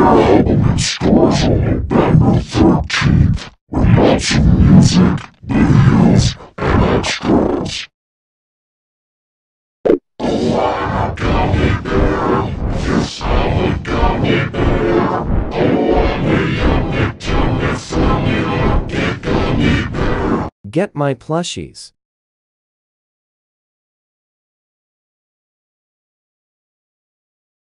album in stores on November 13th with lots of music, videos, and extras. Oh, I'm a gummy bear. Yes, I'm a gummy bear. Oh, I'm a yummy, tummy, Formula, lumpy gummy bear. Get my plushies.